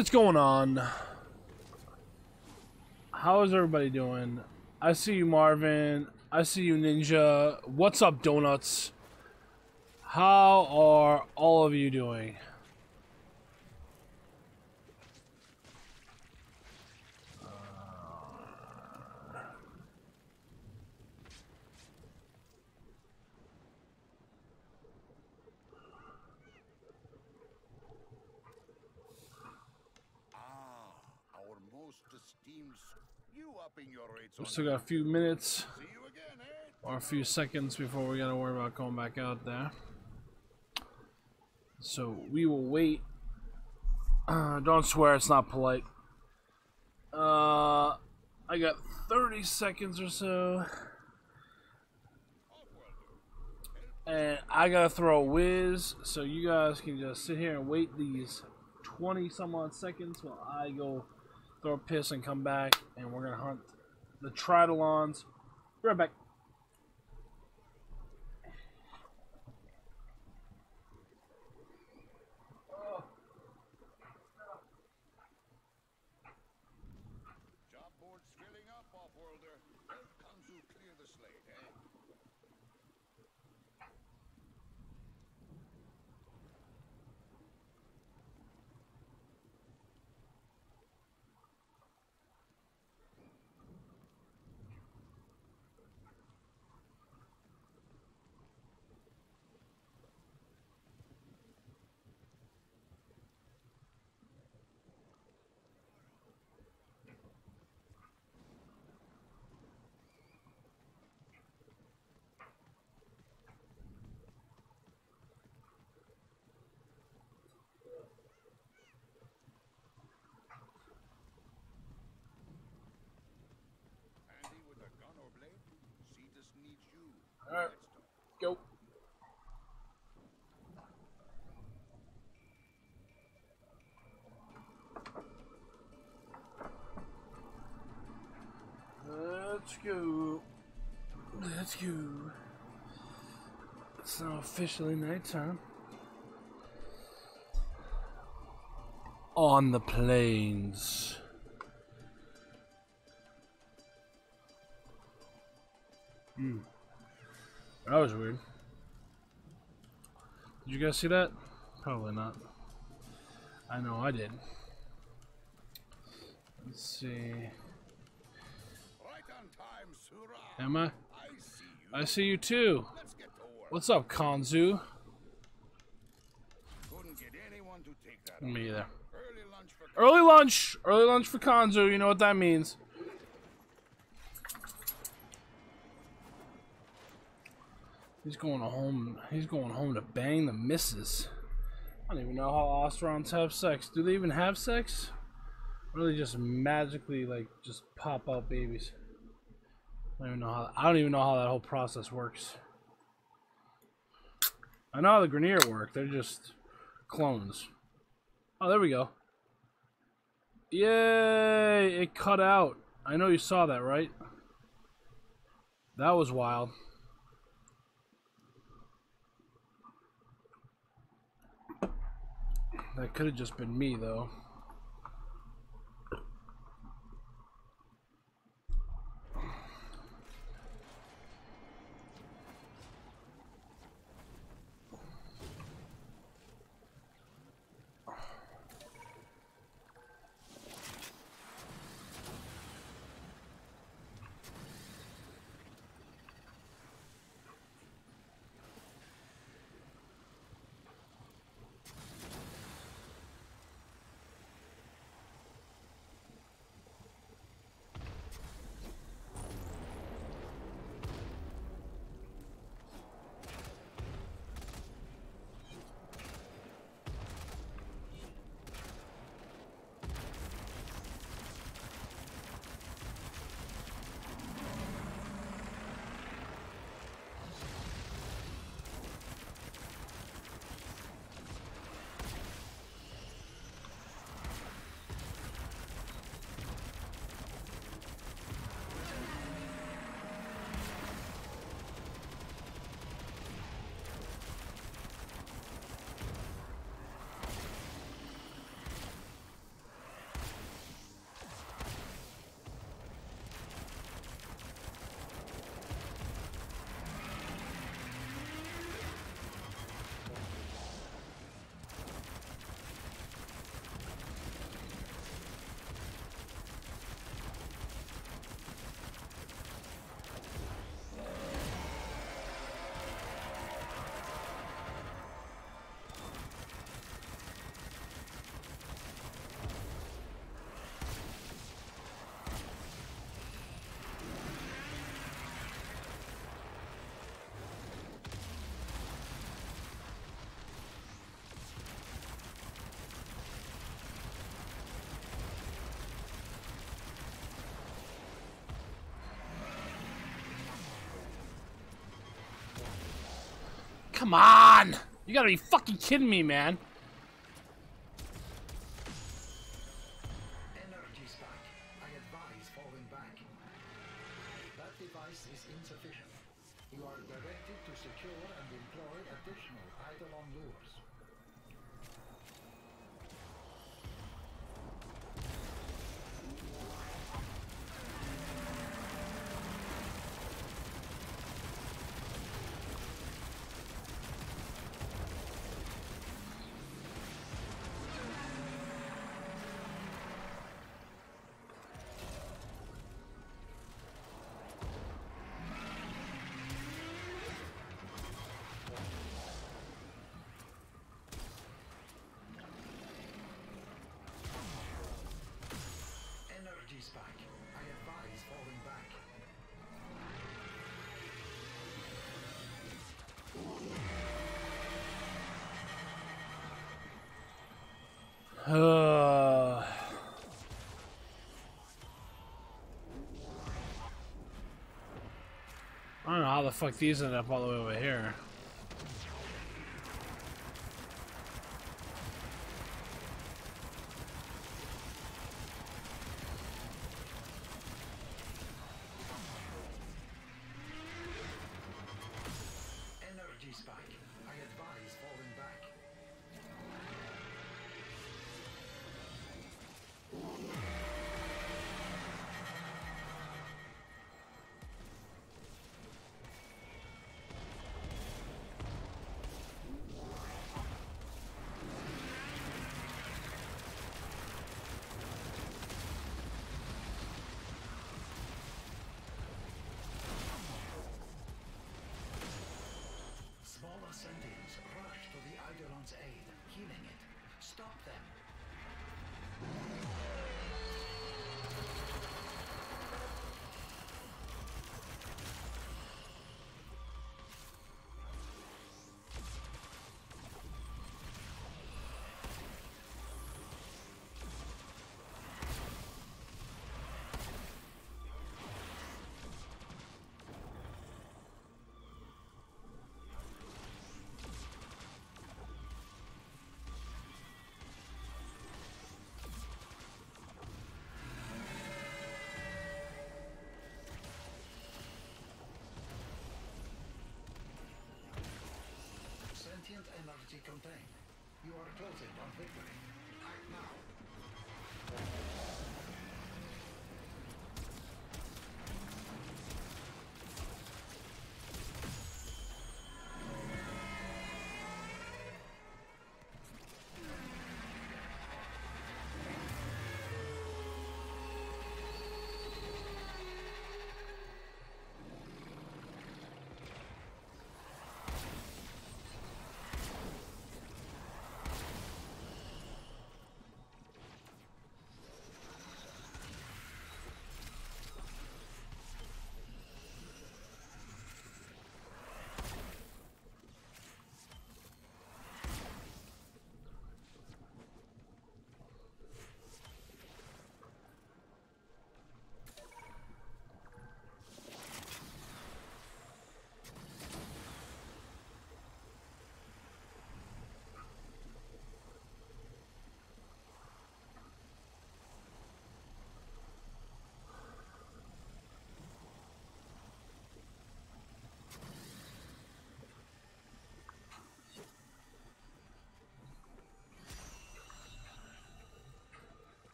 Is going on? How is everybody doing? I see you, Marvin. I see you, Ninja. What's up, Donuts? How are all of you doing? Most esteemed. You upping your rates We still got a few minutes See you again, eh? or a few seconds before we gotta worry about going back out there. So we will wait. Uh, don't swear, it's not polite. Uh, I got 30 seconds or so. And I gotta throw a whiz, so you guys can just sit here and wait these 20 some odd seconds while I go throw a piss and come back, and we're gonna hunt the Tridolons. Be right back. Alright. Go. Let's go. Let's go. It's now officially nighttime. On the plains. Hmm. That was weird. Did you guys see that? Probably not. I know I did. Let's see. Right time. Am I? I see you. I see you too. What's up, Kanzu? Me either. Early lunch Early lunch. Early lunch for Kanzu. You know what that means. He's going home. He's going home to bang the missus. I don't even know how Ostrons have sex. Do they even have sex? Or do they just magically like just pop out babies? I don't even know how. I don't even know how that whole process works. I know how the Grineer work. They're just clones. Oh, there we go. Yay! It cut out. I know you saw that, right? That was wild. That could have just been me, though. Come on! You gotta be fucking kidding me, man. Energy spike. I advise falling back. I don't know how the fuck these ended up all the way over here. Contained. You are closing on victory.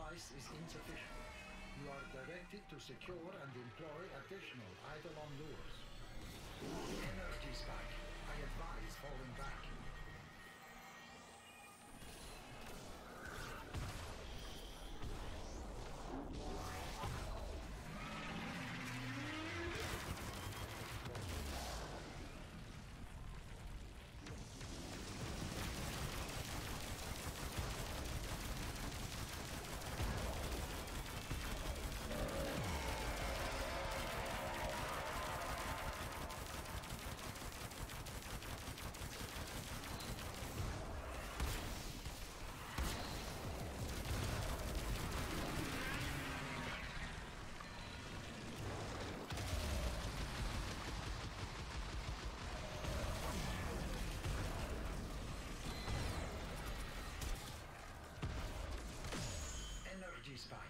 Device is insufficient. You are directed to secure and employ additional Eidolon lures. Energy spike. I advise falling back. Energy spike.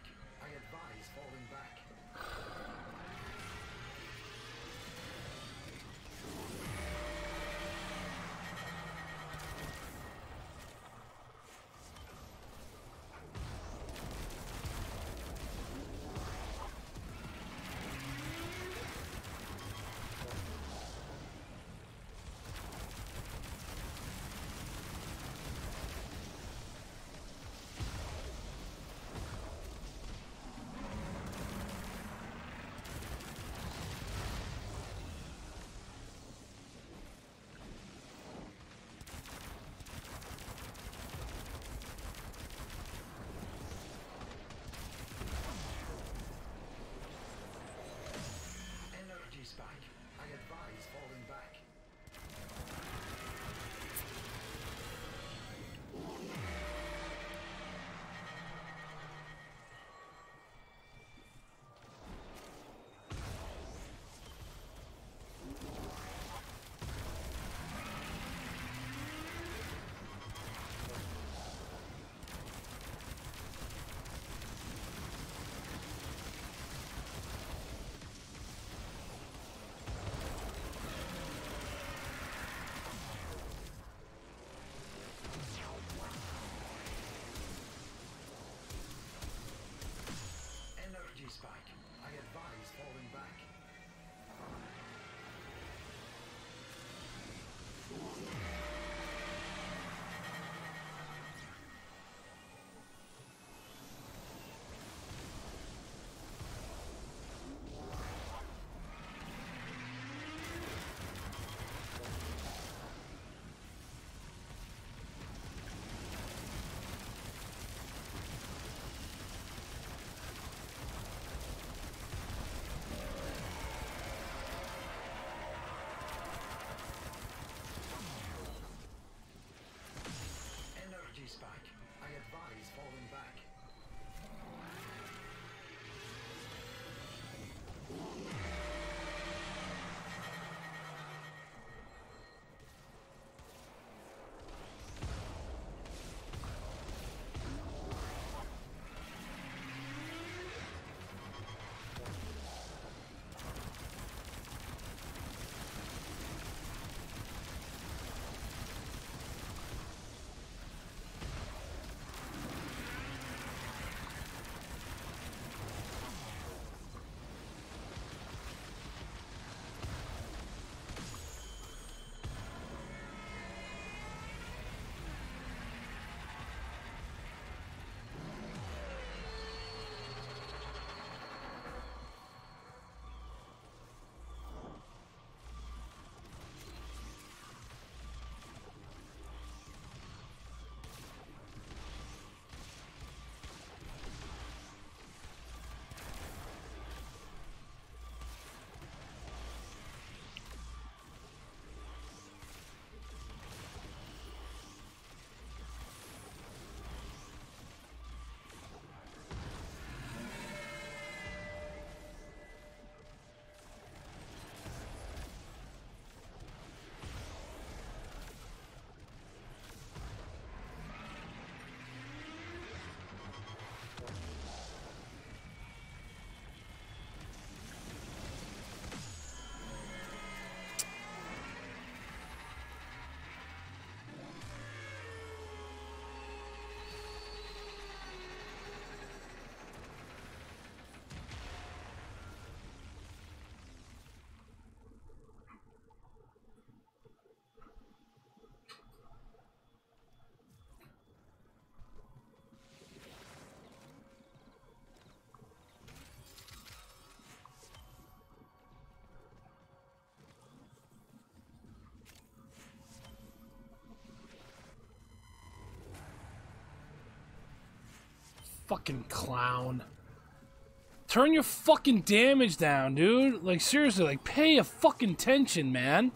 Fucking clown. Turn your fucking damage down, dude. Like, seriously, like, pay a fucking attention, man.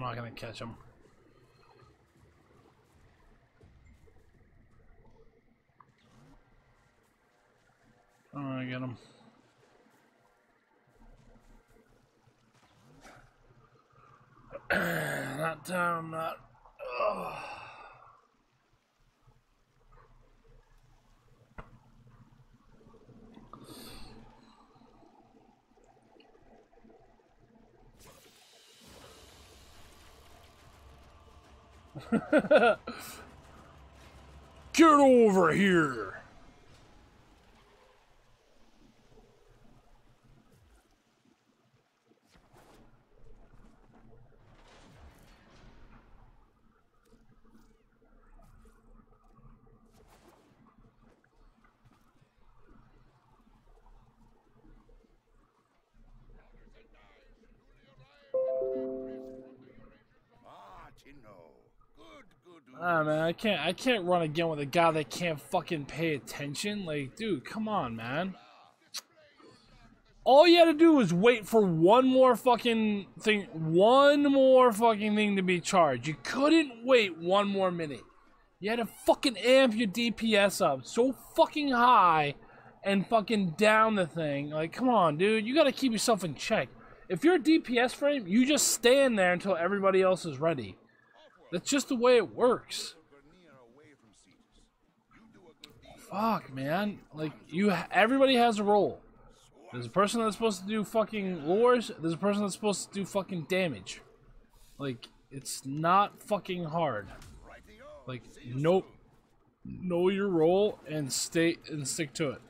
I'm not gonna catch him. I'm gonna get him. that time, not. Get over here! Ah man, I can't I can't run again with a guy that can't fucking pay attention. Like, dude, come on, man. All you had to do was wait for one more fucking thing, one more fucking thing to be charged. You couldn't wait one more minute. You had to fucking amp your DPS up so fucking high and fucking down the thing. Like, come on, dude. You gotta keep yourself in check. If you're a DPS frame, you just stand there until everybody else is ready. That's just the way it works. Fuck, man. Like you, everybody has a role. There's a person that's supposed to do fucking lures. There's a person that's supposed to do fucking damage. Like it's not fucking hard. Like nope. Know your role and stay and stick to it.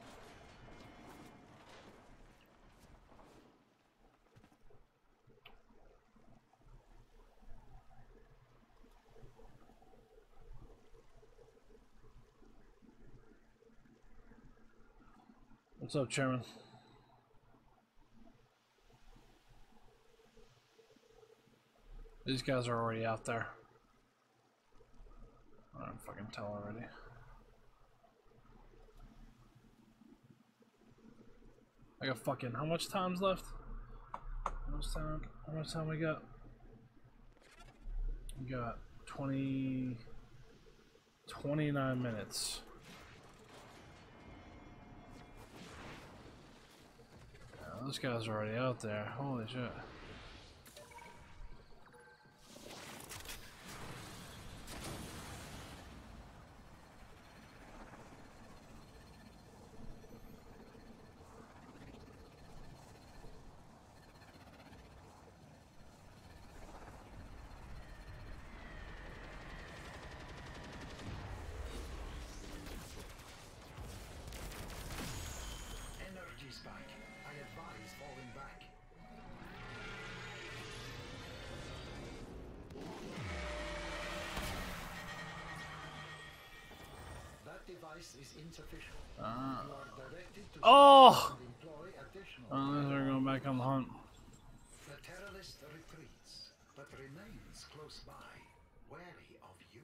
What's up, Chairman? These guys are already out there. I don't fucking tell already. I got fucking how much time's left? How much time? How much time we got? We got 20 29 minutes. Those guys are already out there. Holy shit. Ah. You are directed Oh! secure and employ additional Oh, they're going back on the hunt. The Teralyst retreats, but remains close by, wary of you.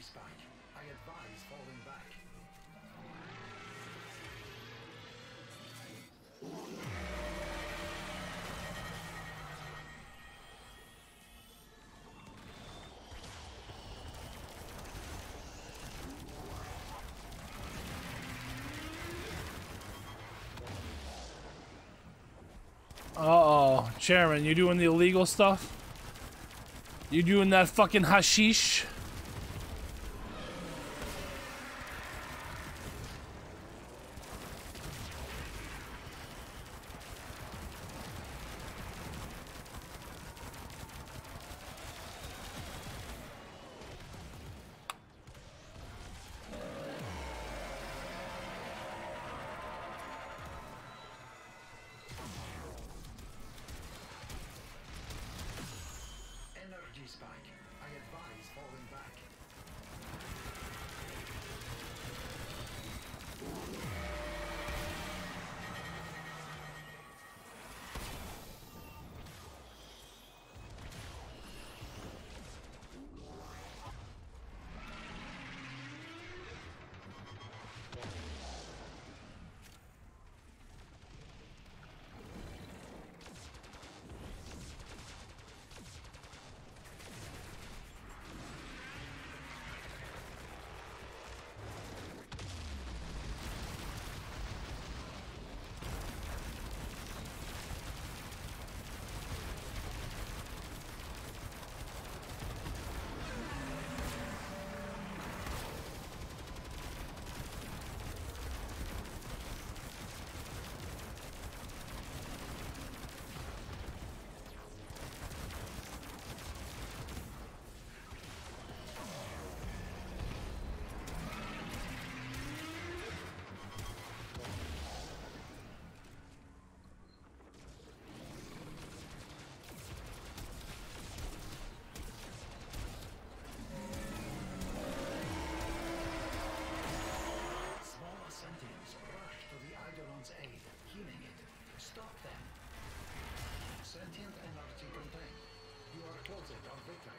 Spike. I advise falling back. Uh oh. Chairman, you doing the illegal stuff? You doing that fucking hashish? Sentient energy contained. You are closer on victory.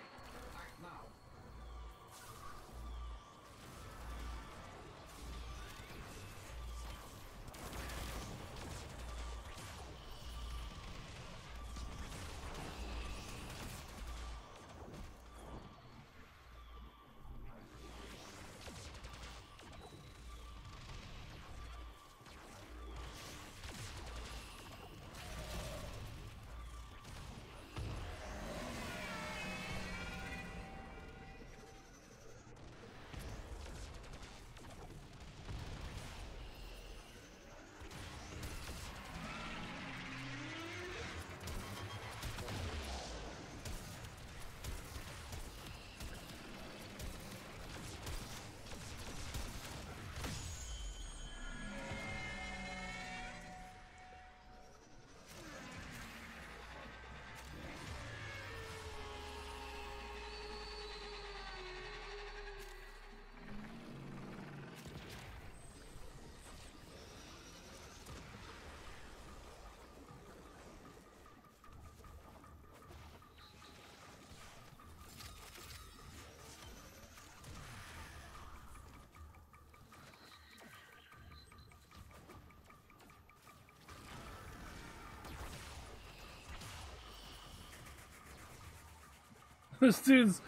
This dude's.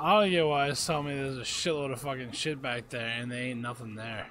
I don't get why it's telling me there's a shitload of fucking shit back there and there ain't nothing there.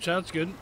Sounds good.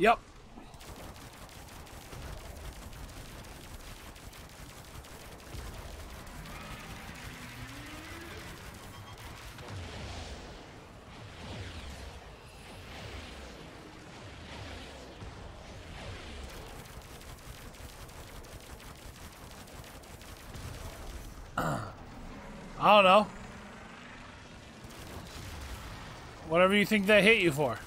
Yep. I don't know. Whatever you think they hit you for.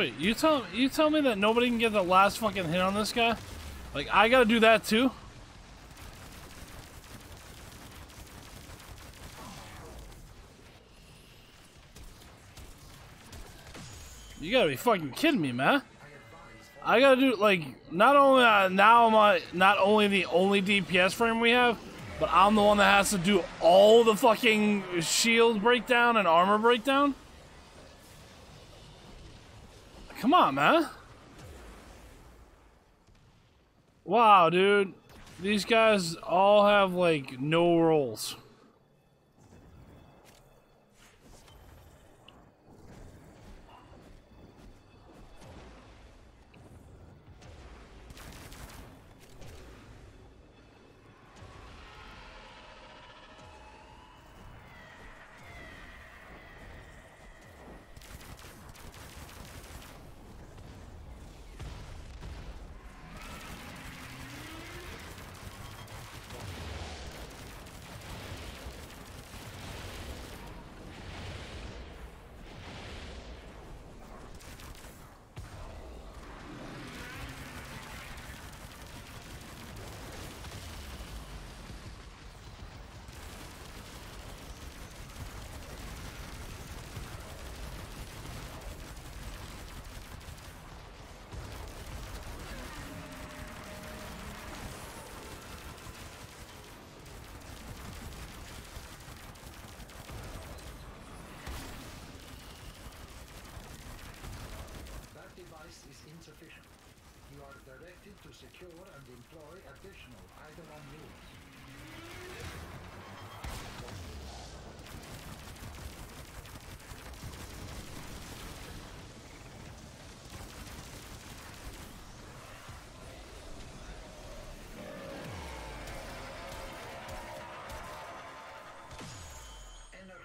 Wait, you tell you tell me that nobody can get the last fucking hit on this guy? Like I gotta do that too? You gotta be fucking kidding me, man. I gotta do like not only uh, now am I not only the only DPS frame we have, but I'm the one that has to do all the fucking shield breakdown and armor breakdown. Come on, man. Wow, dude. These guys all have like no rolls.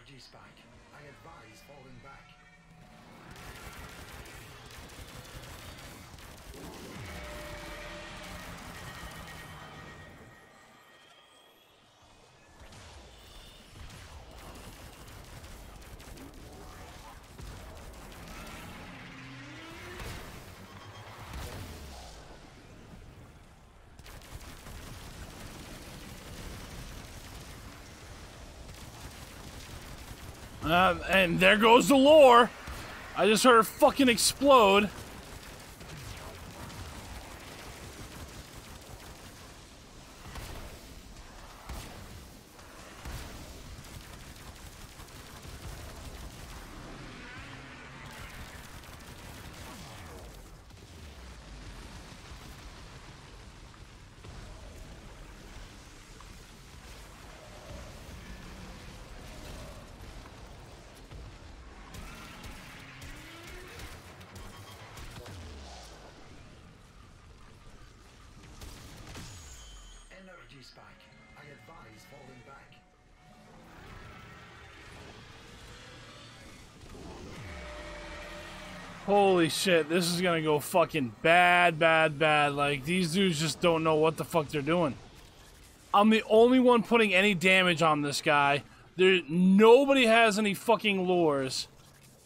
Energy spike. Uh, and there goes the lore. I just heard it fucking explode. Holy shit, this is gonna go fucking bad, bad, bad. Like, these dudes just don't know what the fuck they're doing. I'm the only one putting any damage on this guy. There, nobody has any fucking lures.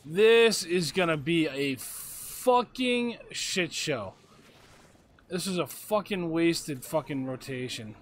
This is gonna be a fucking shit show. This is a fucking wasted fucking rotation.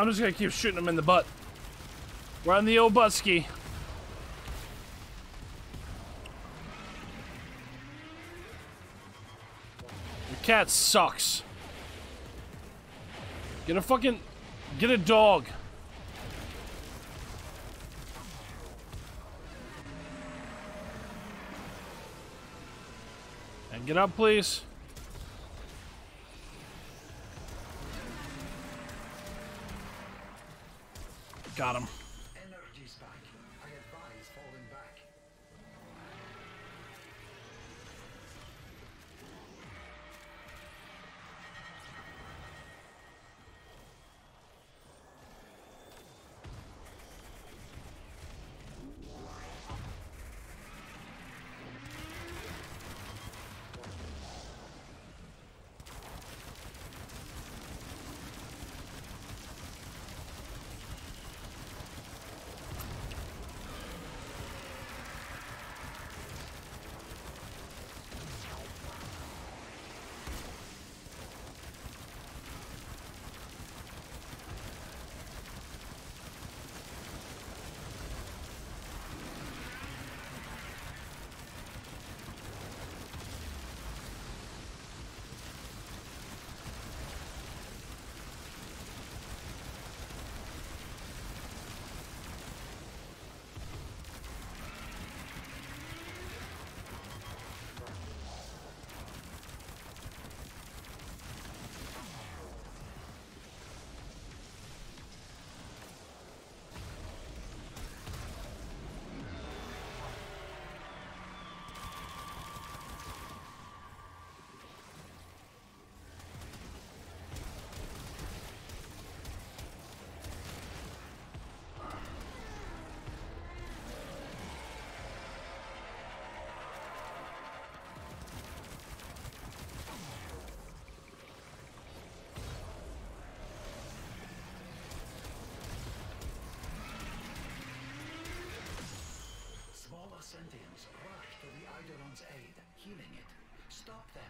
I'm just gonna keep shooting them in the butt. We're on the old busky. The cat sucks. Get a fucking... Get a dog. And get up, please. Got him. To the Eidolon's aid, healing it. Stop them.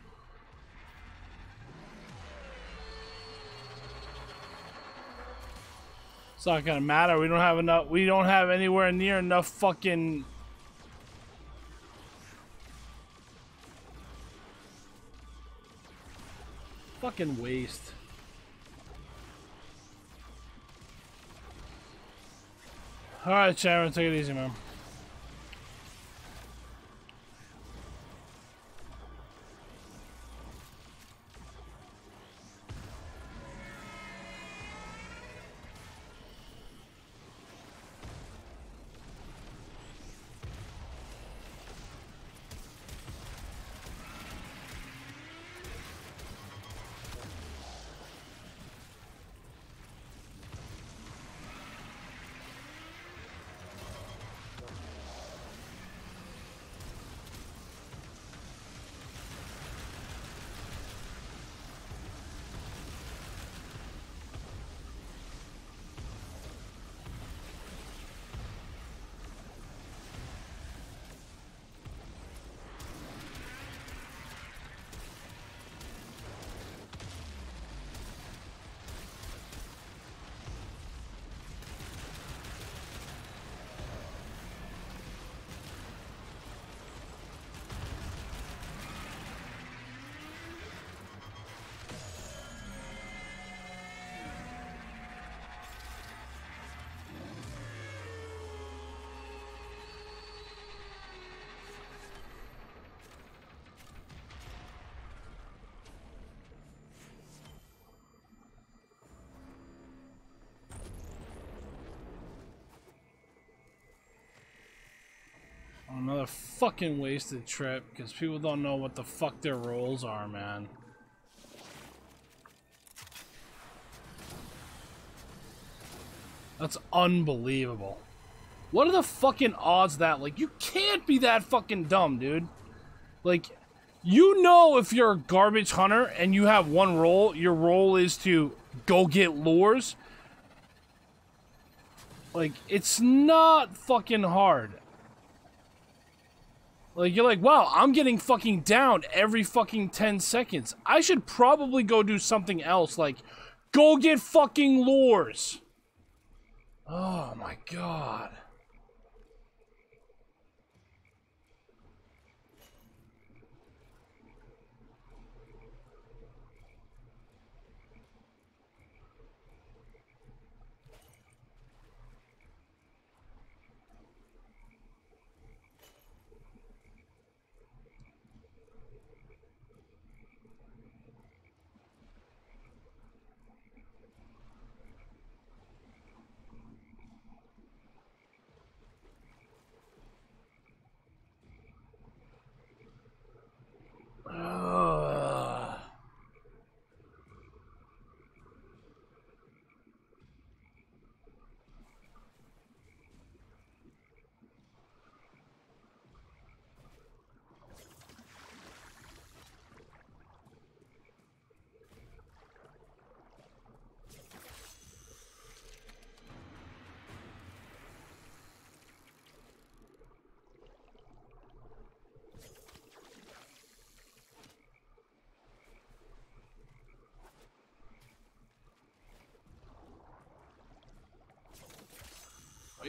It's not gonna matter. We don't have enough. We don't have anywhere near enough fucking. Fucking waste. Alright, Sharon, take it easy, man. Another fucking wasted trip because people don't know what the fuck their roles are, man. That's unbelievable. What are the fucking odds that, like, you can't be that fucking dumb, dude? Like, you know if you're a garbage hunter and you have one role, your role is to go get lures. Like, it's not fucking hard. Like, you're like, wow, I'm getting fucking down every fucking 10 seconds. I should probably go do something else, like, go get fucking lures. Oh my god.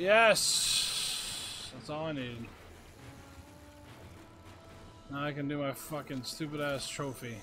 Yes! That's all I need. Now I can do my fucking stupid ass trophy.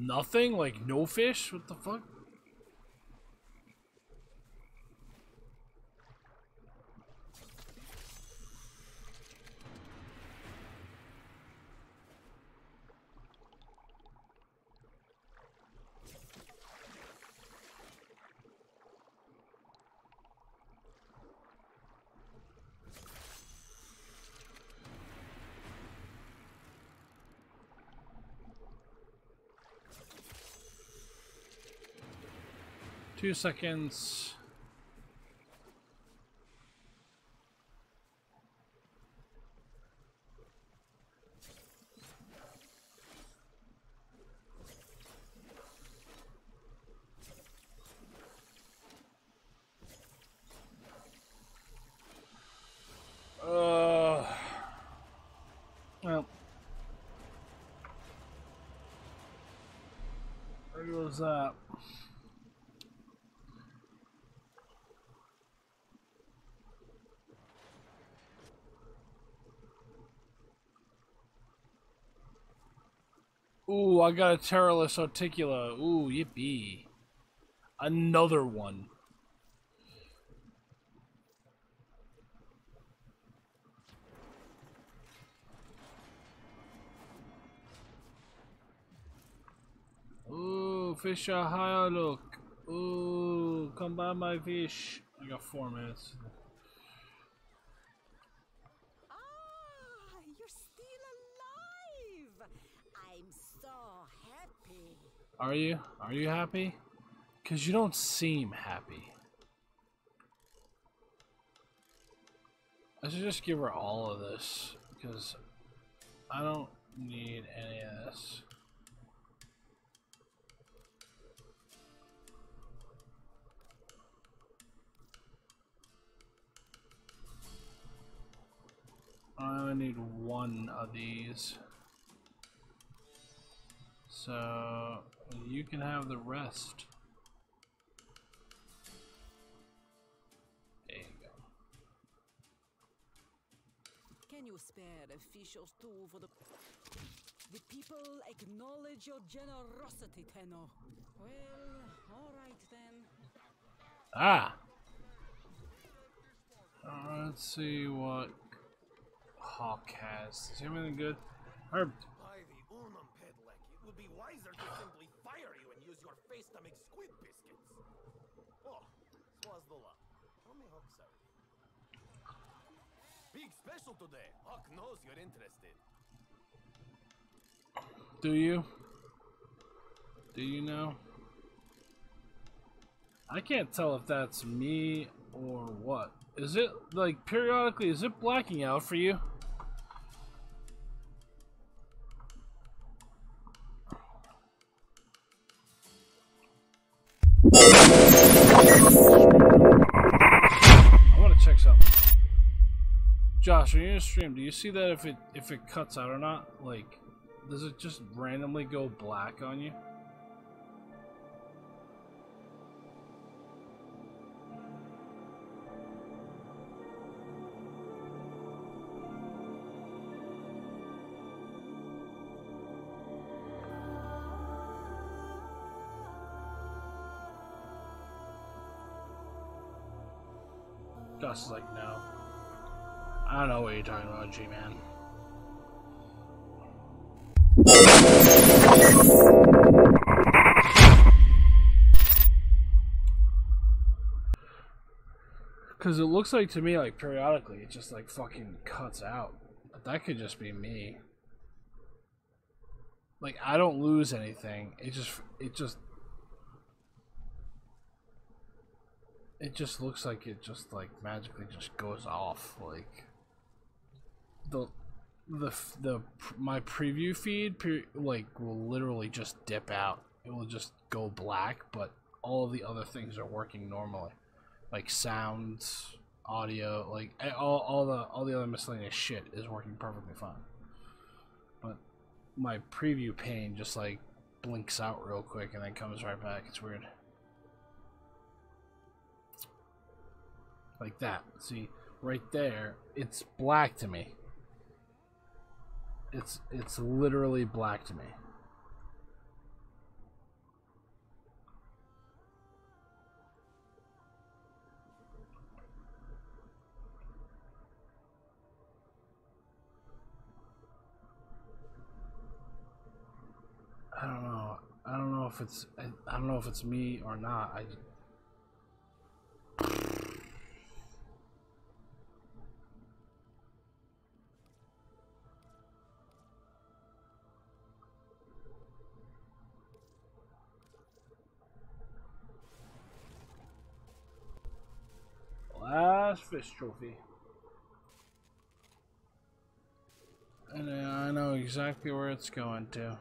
Nothing? Like no fish? What the fuck? Two seconds. Uh, well, there goes that. Ooh, I got a Teralyst Articula. Ooh, yippee. Another one. Ooh, Fisher Hai-Luk. Ooh, come by my fish. I got four minutes. Are you? Are you happy? Because you don't seem happy. I should just give her all of this. Because I don't need any of this. I only need one of these. So you can have the rest. There you go. Can you spare a fish or two for the. The people acknowledge your generosity, Tenno. Well, alright then. Ah. Uh, let's see what Hok has. Is he anything good? Herb. By the Unum Pedlek, it would be wiser to simply fire you to make squid biscuits. Oh, Swazdula. How may Hok serve? Big special today. Hok knows you're interested. Do you? Do you know? I can't tell if that's me or what. Is it like periodically? Is it blacking out for you? Josh, are you're in stream, do you see that if it if it cuts out or not? Like, does it just randomly go black on you? Josh is like, you talking about, G-Man? Because it looks like to me, like, periodically, it just, like, fucking cuts out. But that could just be me. Like, I don't lose anything. It just, it just... It just looks like it just, like, magically just goes off, like the, the, the my preview feed, like will literally just dip out. It will just go black, but all of the other things are working normally like sounds, audio, like eh, all, all the all the other miscellaneous shit is working perfectly fine. But my preview pane just like blinks out real quick and then comes right back. It's weird. Like that. See, right there, it's black to me. It's it's literally black to me. I don't know. I don't know if it's I, I don't know if it's me or not. I last fish trophy. And I know exactly where it's going to.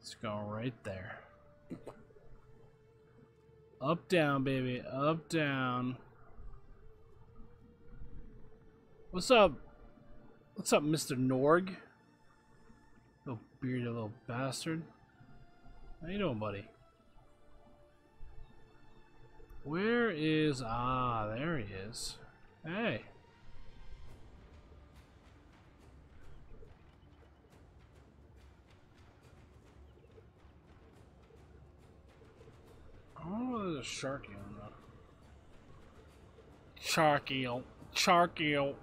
It's going right there. Up, down, baby. Up, down. What's up? What's up, Mr. Norg? Little bearded little bastard. How you doing, buddy? Where is... Ah, there he is. Hey. Whether there's a sharky on that. Sharky, sharky.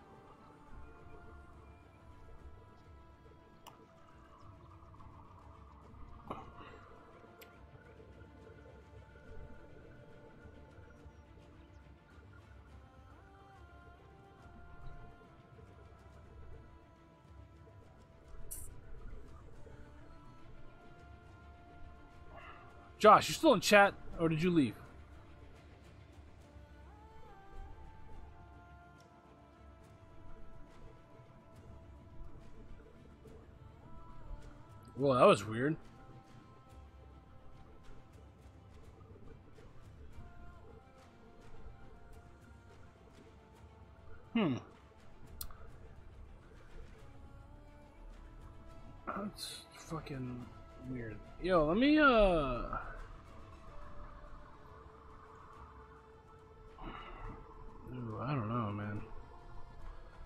Josh, you still in chat, or did you leave? Well, that was weird. Hmm. That's fucking weird. Yo, let me, uh... Ooh, I don't know, man.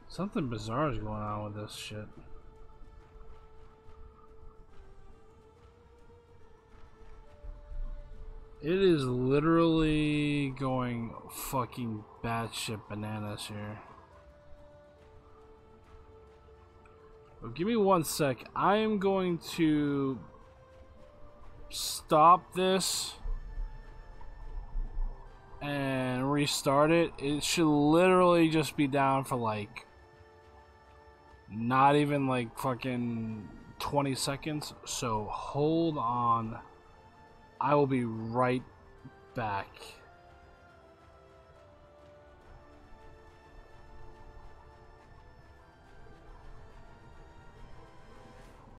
Something bizarre is going on with this shit. It is literally going fucking batshit bananas here. Give me one sec. I am going to stop this and restart it. It should literally just be down for like not even like fucking 20 seconds. So hold on. I will be right back.